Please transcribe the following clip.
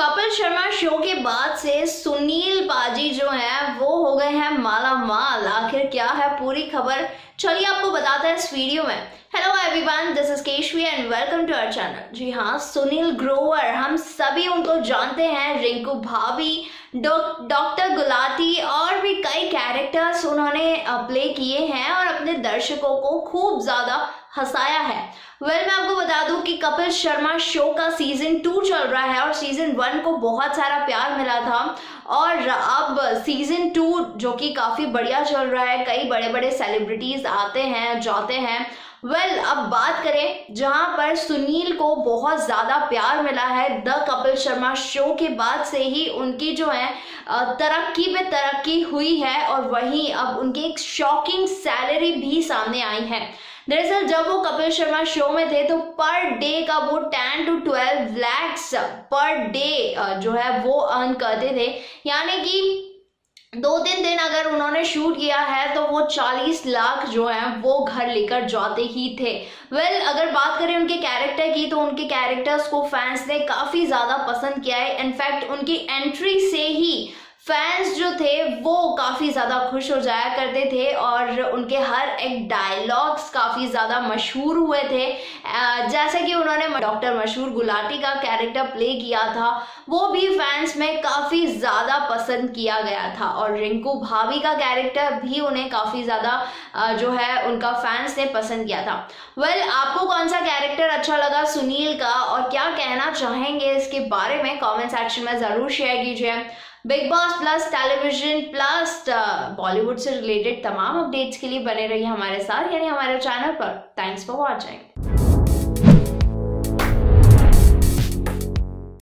Kapil Sharma show के बाद से सुनील बाजी जो है वो हो गए हैं माला माल आखिर क्या है पूरी खबर? चलिए आपको बताते हैं इस वीडियो में। Hello everyone this is Keshavi and welcome to our channel जी हाँ सुनील ग्रोवर हम सभी उनको जानते हैं रिंकू भाभी डॉक्टर गुलाटी और भी कई कैरेक्टर्स उन्होंने प्ले किए हैं और अपने दर्शकों को खूब ज़्यादा हंसाया है। वेल well, मैं कि कपिल शर्मा शो का सीज़न टू चल रहा है और सीज़न वन को बहुत सारा प्यार मिला था। और अब सीज़न टू जो कि काफ़ी बढ़िया चल रहा है कई बड़े बड़े सेलिब्रिटीज़ आते हैं जाते हैं। वेल well, अब बात करें जहाँ पर सुनील को बहुत ज़्यादा प्यार मिला है द कपिल शर्मा शो के बाद से ही उनकी जो है तरक्की पे तरक्की हुई है और वहीं अब उनकी एक शॉकिंग सैलरी भी सामने आई है। दरअसल जब वो कपिल शर्मा शो में थे तो पर डे का वो ten to twelve lakhs per day जो है वो अर्न करते थे। यानी कि दो तीन दिन अगर उन्होंने शूट किया है तो वो 40 लाख जो है वो घर लेकर जाते ही थे। वेल well, अगर बात करें उनके कैरेक्टर की तो उनके कैरेक्टर्स को फैंस ने काफ़ी ज़्यादा पसंद किया है। इनफैक्ट उनकी एंट्री से ही फैंस जो थे वो काफ़ी ज़्यादा खुश हो जाया करते थे और उनके हर एक डायलॉग्स काफ़ी ज़्यादा मशहूर हुए थे। जैसे कि उन्होंने डॉक्टर मशहूर गुलाटी का कैरेक्टर प्ले किया था वो भी फैंस में काफ़ी ज़्यादा पसंद किया गया था और रिंकू भाभी का कैरेक्टर भी उन्हें काफ़ी ज़्यादा जो है उनका फैंस ने पसंद किया था। वेल well, आपको कौन सा कैरेक्टर अच्छा लगा सुनील का और क्या कहना चाहेंगे इसके बारे में कॉमेंट सेक्शन में ज़रूर शेयर कीजिए। Bigg Boss plus television plus Bollywood से रिलेटेड तमाम अपडेट्स के लिए बने रहिए हमारे साथ, यानी हमारे चैनल पर। Thanks for watching